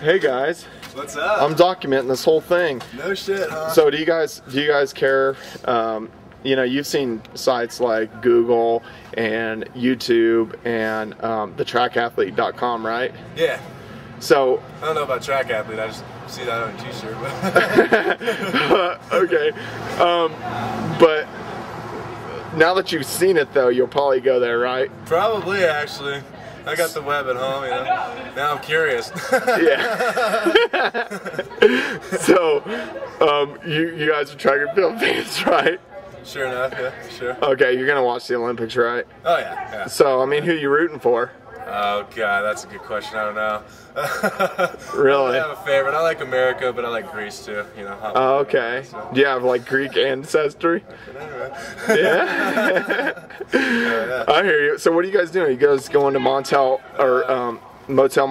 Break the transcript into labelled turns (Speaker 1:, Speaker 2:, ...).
Speaker 1: Hey guys,
Speaker 2: What's up?
Speaker 1: I'm documenting this whole thing.
Speaker 2: no shit, huh?
Speaker 1: So do you guys do you guys care? Um, you know, you've seen sites like Google and YouTube and um, the trackathlete.com, right?
Speaker 2: yeah.
Speaker 1: So
Speaker 2: I don't know about track athlete. I just see that on a t-shirt. But
Speaker 1: okay, um, but now that you've seen it though, you'll probably go there, right?
Speaker 2: probably actually. I got the web at home, you know. Now I'm curious.
Speaker 1: Yeah. so um, you you guys are track and field fans, right?
Speaker 2: sure enough, yeah, sure.
Speaker 1: Okay, you're gonna watch the Olympics, right?
Speaker 2: Oh yeah, yeah.
Speaker 1: So I mean, who you rooting for?
Speaker 2: Oh god, that's a good question. I don't know.
Speaker 1: Really?
Speaker 2: I have a favorite. I like America, but I like Greece too. You know.
Speaker 1: Oh, okay.
Speaker 2: so.
Speaker 1: Do you have like Greek ancestry? Yeah.
Speaker 2: Yeah.
Speaker 1: I hear you. So what are you guys doing? You guys going to Montel or um, Motel